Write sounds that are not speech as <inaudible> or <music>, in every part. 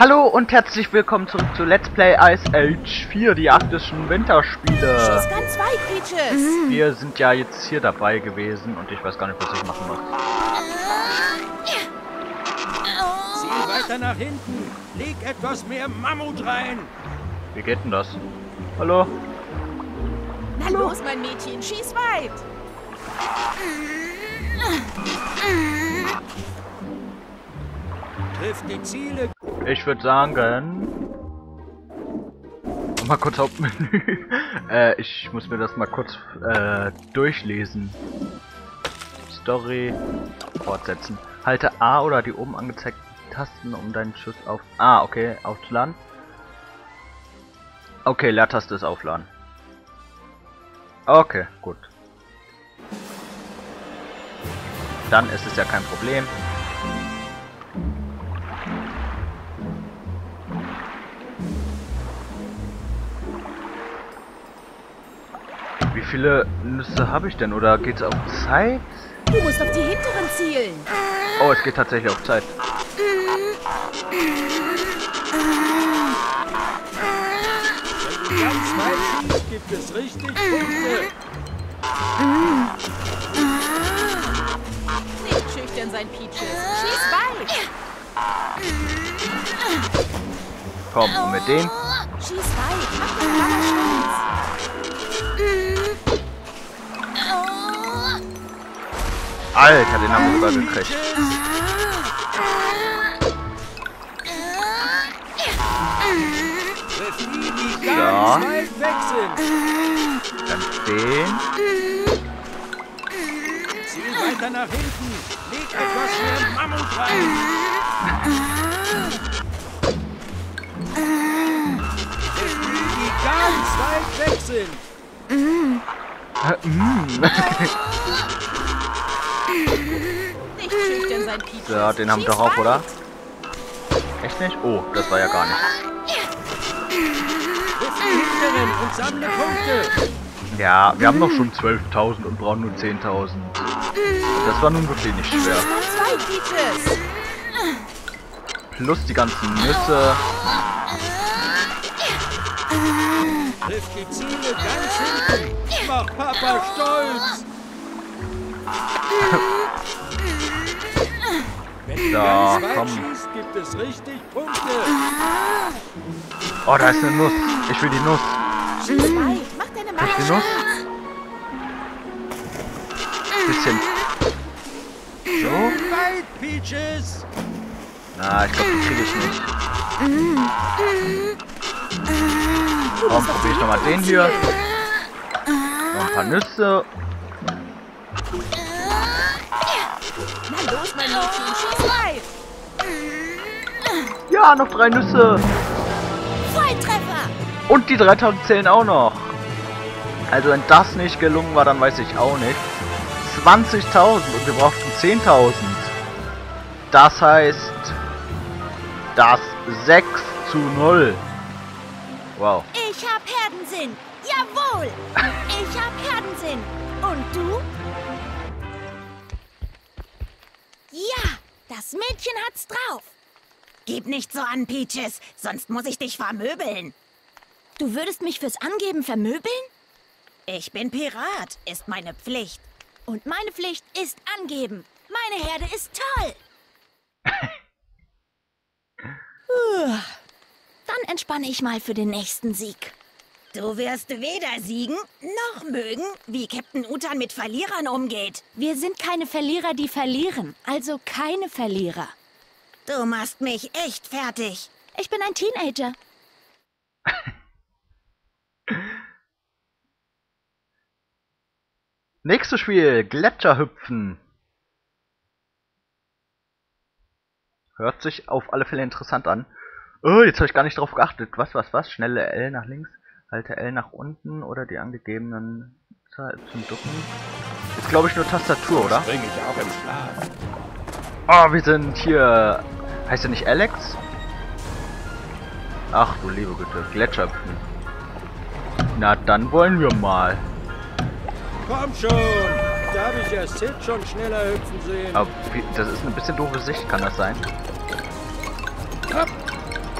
Hallo und herzlich willkommen zurück zu Let's Play Ice Age 4, die arktischen Winterspiele. Schieß ganz weit, Peaches. Wir sind ja jetzt hier dabei gewesen und ich weiß gar nicht, was ich machen muss. Zieh weiter nach hinten. Leg etwas mehr Mammut rein. Wie geht denn das? Hallo? Na los, mein Mädchen, schieß weit. Triff die Ziele. Ich würde sagen... Mal kurz Hauptmenü. <laughs> äh, ich muss mir das mal kurz äh, durchlesen. Story fortsetzen. Halte A oder die oben angezeigten Tasten, um deinen Schuss auf... Ah, okay, aufzuladen. Okay, Leertaste ist aufladen. Okay, gut. Dann ist es ja kein Problem. Viele Nüsse habe ich denn? Oder geht's auf Zeit? Du musst auf die hinteren zielen. Oh, es geht tatsächlich auf Zeit. Wenn du ganz gibt es richtig Punkte. Nicht schüchtern sein, Peaches. Schieß weit. Komm, und mit dem. Schieß weit. Mach den Alter, den haben wir sogar gekriegt. Triff die, die Ja. ganz weit weg sind. Dann den. Zieh weiter nach hinten. Leg etwas mehr Mammut rein. Triff die, die ganz weit weg sind. <laughs> <laughs> <laughs> Äh, mm. Schüchtern sein, Peaches. Ja, den haben wir doch auch, oder? Echt nicht? Oh, das war ja gar nicht. Und sammle Punkte. Ja, wir haben noch schon 12.000 und brauchen nur 10.000. Das war nun wirklich nicht schwer. Plus die ganzen Nüsse. Triff die Ziele ganz hinten. Mach Papa stolz. <laughs> Weit komm. schießt, gibt es richtig Punkte. Oh, da ist eine Nuss. Ich will die Nuss. Krieg ich die Nuss? Bisschen. So? Na, ich glaube, die kriege ich nicht. Komm, probiere ich nochmal den hier. Noch ein paar Nüsse. Na los, mein Mädchen, schieß weit. Ja, noch drei Nüsse. Volltreffer. Und die 3000 zählen auch noch. Also wenn das nicht gelungen war, dann weiß ich auch nicht. 20.000 und wir brauchten 10.000. Das heißt, das 6 zu 0. Wow. Ich hab Herdensinn. Jawohl. Ich hab Herdensinn. Und du? Ja, das Mädchen hat's drauf. Gib nicht so an, Peaches, sonst muss ich dich vermöbeln. Du würdest mich fürs Angeben vermöbeln? Ich bin Pirat, ist meine Pflicht. Und meine Pflicht ist angeben. Meine Herde ist toll. <laughs> Dann entspanne ich mal für den nächsten Sieg. Du wirst weder siegen noch mögen, wie Captain Utan mit Verlierern umgeht. Wir sind keine Verlierer, die verlieren. Also keine Verlierer. Du machst mich echt fertig. Ich bin ein Teenager. <laughs> Nächstes Spiel, Gletscherhüpfen. Hört sich auf alle Fälle interessant an. Oh, jetzt habe ich gar nicht drauf geachtet. Was, was, was? Schnelle L nach links, halte L nach unten oder die angegebenen zum Ducken. Jetzt glaube ich nur Tastatur, oder? Bring ich auch im Schlaf. Oh, wir sind hier. Heißt er nicht Alex? Ach du liebe Güte, Gletscherhüpfen. Na, dann wollen wir mal. Komm schon. Da habe ich ja Sid schon schneller hüpfen sehen. Aber das ist eine bisschen doofe Sicht, kann das sein?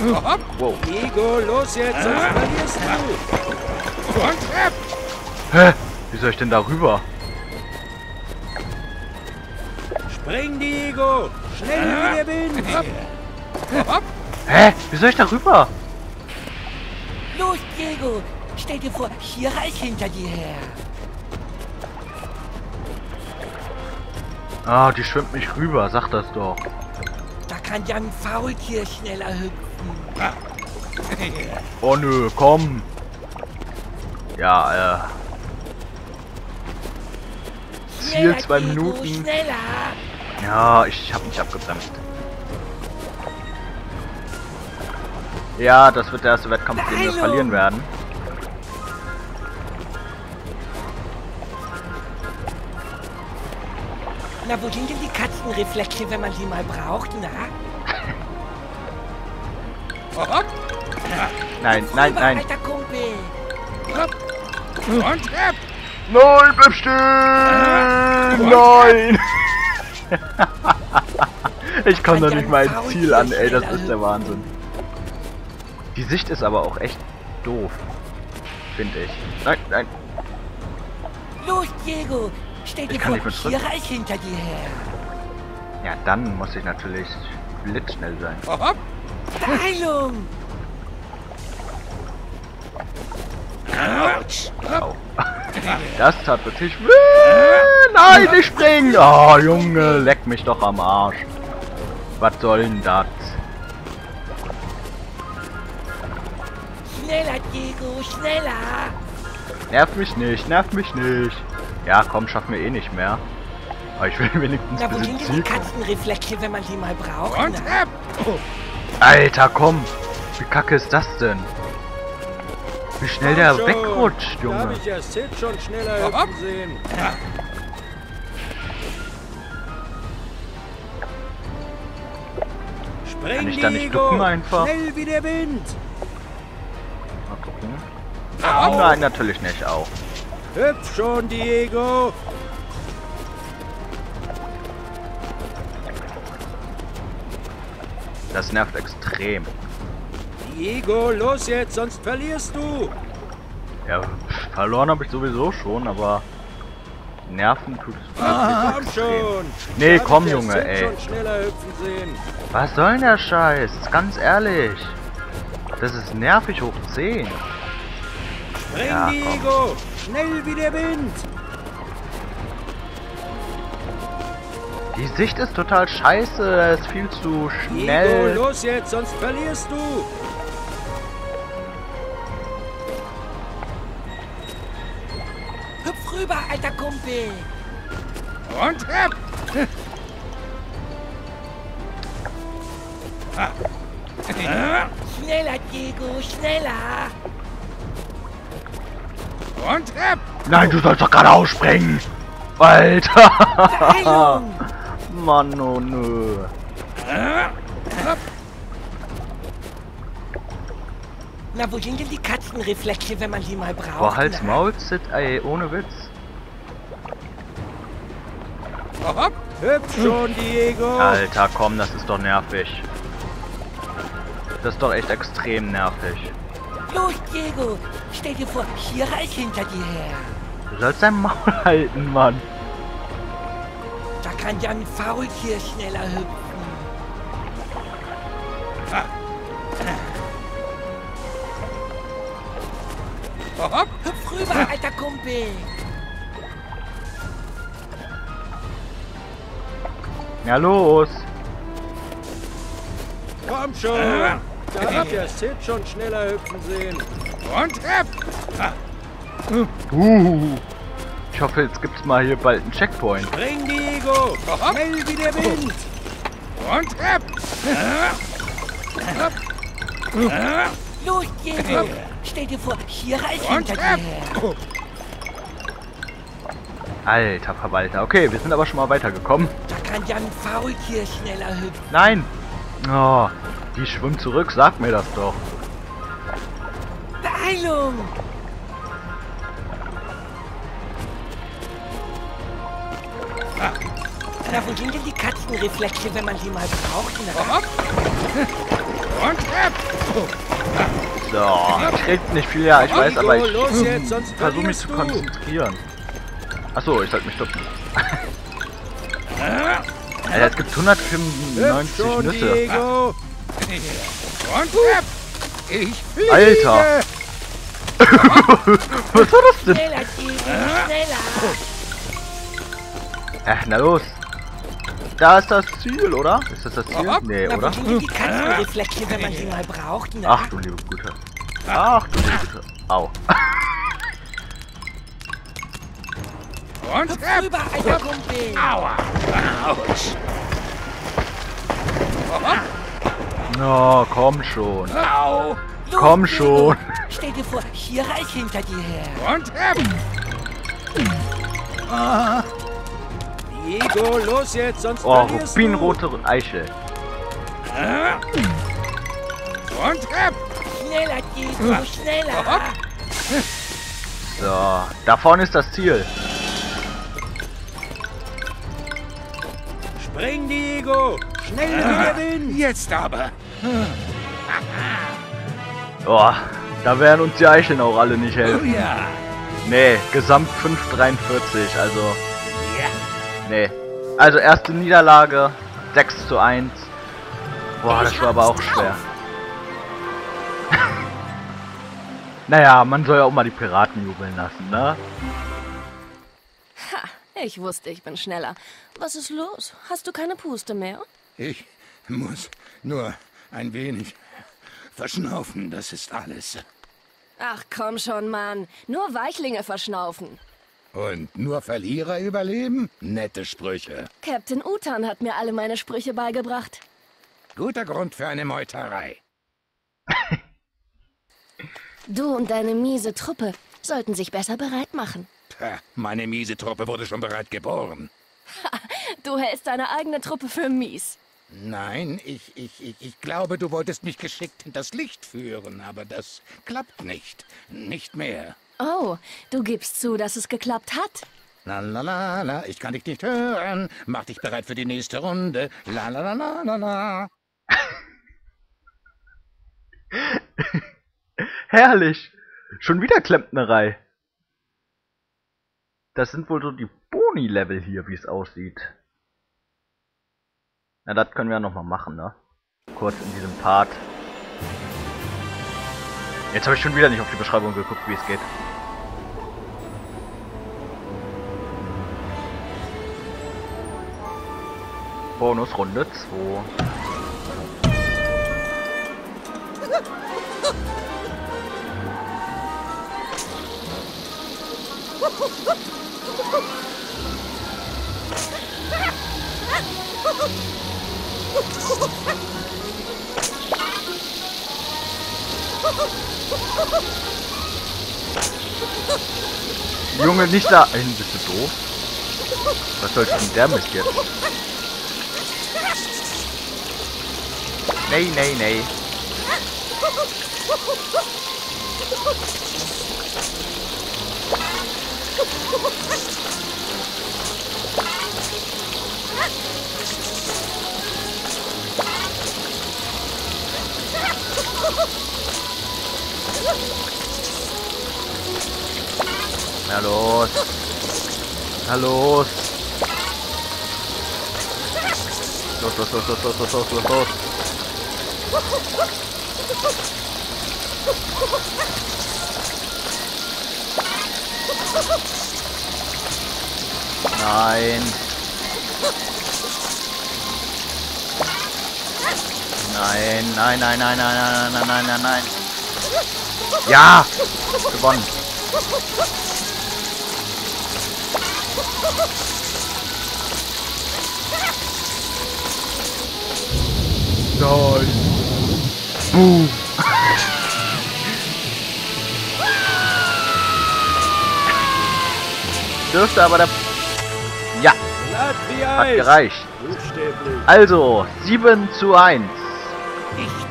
Hopp. Wow. Diego, los jetzt, sonst verlierst du. Und Trepp. Hä? Wie soll ich denn da rüber? Spring, Diego. Schnell wie der Wind. Hä? Wie soll ich da rüber? Los, Diego! Stell dir vor, hier reicht hinter dir her. Ah, die schwimmt mich rüber, sag das doch. Da kann ja ein Faultier schneller hüpfen. Oh nö, komm. Ja, äh. Ziel zwei Minuten. Ja, ich hab mich abgebremst. Ja, das wird der erste Wettkampf, den wir verlieren werden. Na, wo sind denn die Katzenreflexe, wenn man sie mal braucht, na? Nein, nein, nein. alter Kumpel! Und Trepp. Nein, bleib stehen! Nein! <laughs> ich komme noch nicht mal ins Ziel an, ey, das ist der Wahnsinn. Die Sicht ist aber auch echt doof. Finde ich. Nein, nein. Los, Diego! Stell dir Ich kann vor, nicht mehr hier reicht hinter dir her. Ja, dann muss ich natürlich blitzschnell sein. Beeilung! Autsch. Au. <laughs> Das tat wirklich weh. Nein, nicht springen! Oh, Junge, leck mich doch am Arsch. Was soll denn das? Schneller, Diego, schneller! Nerv mich nicht, nerv mich nicht. Ja, komm, schaffen wir eh nicht mehr. Aber ich will <laughs> wenigstens Na, wo sind die kommen. Katzenreflexe, wenn man sie mal braucht, Und na? Trepp. Alter, komm! Wie kacke ist das denn? Wie schnell der schon. wegrutscht, Da hab Junge. ich ja Sid schon schneller hüpfen sehen. Spring, Kann ich da nicht Diego. ducken einfach? Schnell wie der Wind. Mal gucken. Oh, nein, natürlich nicht auch. Hüpf schon, Diego. Das nervt extrem. Diego, los jetzt, sonst verlierst du. Ja, verloren habe ich sowieso schon, aber nerven tut es Komm wirklich extrem. schon. Nee, komm, Junge, ey. Was soll denn der Scheiß? Ganz ehrlich. Das ist nervig hoch 10. Spring, Ja, komm. Diego. Schnell wie der Wind. Die Sicht ist total scheiße, das ist viel zu schnell. los jetzt, sonst verlierst du. Hüpf rüber, alter Kumpel! Und Trepp. <laughs> Schneller, Diego, schneller! Und Trepp. Nein, du sollst doch gerade ausspringen! Alter! Mann, oh nö. Na, wo sind denn die Katzenreflexe, wenn man sie mal braucht? Boah, halt's na? Maul, Sid, ey, ohne Witz. Hüpf schon, Diego. Alter, komm, das ist doch nervig. Das ist doch echt extrem nervig. Los, Diego! Stell dir vor, hier reicht hinter dir her. Du sollst dein Maul <laughs> halten, Mann. Da kann ja ein Faultier schneller hüpfen. Hüpf rüber, alter Kumpel! Ja, los. Komm schon. Da hab ich ja Sid schon schneller hüpfen sehen. Und Trepp. Uh. Ich hoffe, jetzt gibt's mal hier bald einen Checkpoint. Spring, Diego. Schnell wie der Wind. Und Trepp. Los, Diego! Stell dir vor, hier reicht hinter dir Trepp. her. Alter Verwalter. Okay, wir sind aber schon mal weitergekommen. Da kann ja ein Faultier schneller hüpfen. Nein. Oh, die schwimmt zurück. Sag mir das doch. Beeilung! Na, wo sind denn die Katzenreflexe, wenn man sie mal braucht? Na? Und ab! So, ich rede nicht viel, ja, ich weiß, aber ich versuche mich zu konzentrieren. Achso, ich sollte mich stoppen. Alter, es gibt 195 Hüpf schon, Nüsse. Alter. <laughs> Was war das denn? Schneller, Diego, schneller. Ach, na los. Da ist das Ziel, oder? Ist das das Ziel? Hopp. Nee, Na, oder? die Katzenreflexe, wenn man sie mal braucht? Na? Ach du liebe Gute. Ach du liebe Gute. Au. Und ab! rüber, alter Kumpel. Aua! Autsch! No, komm schon. Au! Komm schon. Stell dir vor, hier reich hinter dir her. Und ab! Ah. Diego, los jetzt, sonst Oh, rubinrote Eichel. Und ab! Schneller, Diego, schneller. So, da vorne ist das Ziel. Spring, Diego! Schnell gewinnen! Jetzt aber! Oh, da werden uns die Eicheln auch alle nicht Oh helfen. ja! Nee, Gesamt 5,43, also! Nee. Also erste Niederlage, 6 zu 1. Boah, das war aber auch schwer. <laughs> naja, man soll ja auch mal die Piraten jubeln lassen, ne? Ich wusste, ich bin schneller. Was ist los? Hast du keine Puste mehr? Ich muss nur ein wenig verschnaufen, das ist alles. Ach komm schon, Mann. Nur Weichlinge verschnaufen. Und nur Verlierer überleben? Nette Sprüche. Captain Utan hat mir alle meine Sprüche beigebracht. Guter Grund für eine Meuterei. <laughs> Du und deine miese Truppe sollten sich besser bereit machen. Tja, meine miese Truppe wurde schon bereit geboren. <laughs> Du hältst deine eigene Truppe für mies. Nein, ich, ich, ich, ich glaube, du wolltest mich geschickt hinters Licht führen, aber das klappt nicht. Nicht mehr. Oh, du gibst zu, dass es geklappt hat. La la la la, ich kann dich nicht hören. Mach dich bereit für die nächste Runde. La la la la la la. <laughs> Herrlich! Schon wieder Klempnerei. Das sind wohl so die Boni-Level hier, wie es aussieht. Na, das können wir ja nochmal machen, ne? Kurz in diesem Part. Jetzt habe ich schon wieder nicht auf die Beschreibung geguckt, wie es geht. Bonusrunde 2. <laughs> Junge, nicht da hin, bist du doof? Was soll denn der Mist jetzt? Nee, nee, nee. Na los. Na los. Los, los, los, los, los, los, los, los, los. Nein. Nein, nein, nein, nein, nein, nein, nein, nein, nein. Ja! Gewonnen. Nein. Boom. Dürfte aber der... Ja, hat gereicht. Also, 7 zu 1. Ich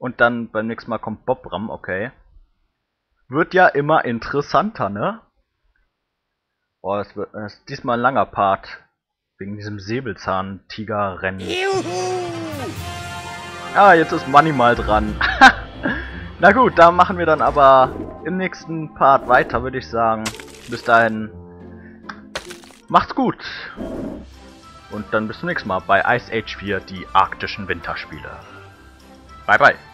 Und dann beim nächsten Mal kommt Bobram, okay. Wird ja immer interessanter, ne? Oh, das wird das ist diesmal ein langer Part. Wegen diesem Säbelzahn-Tiger-Rennen. Juhu! Ah, jetzt ist Money mal dran. <laughs> Na gut, da machen wir dann aber im nächsten Part weiter, würde ich sagen. Bis dahin, macht's gut. Und dann bis zum nächsten Mal bei Ice Age 4, die arktischen Winterspiele. Bye bye.